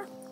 Sure.